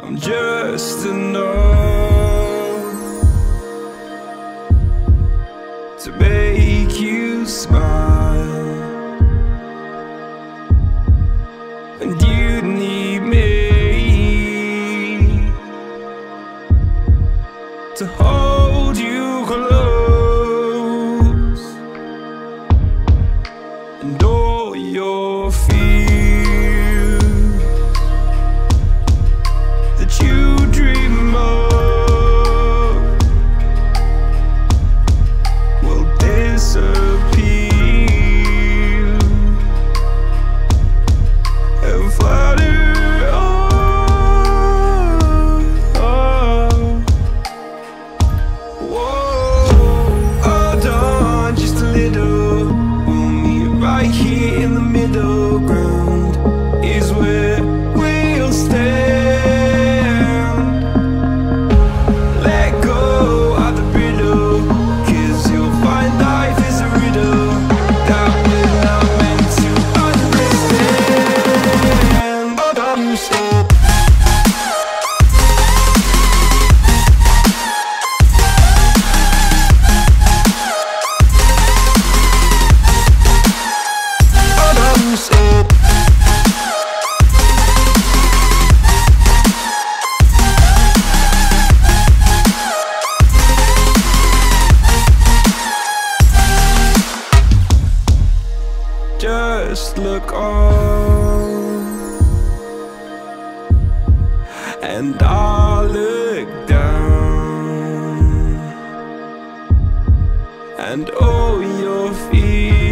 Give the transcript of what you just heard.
I'm just enough to make you smile, and you just look on. And I'll look down. And all your fears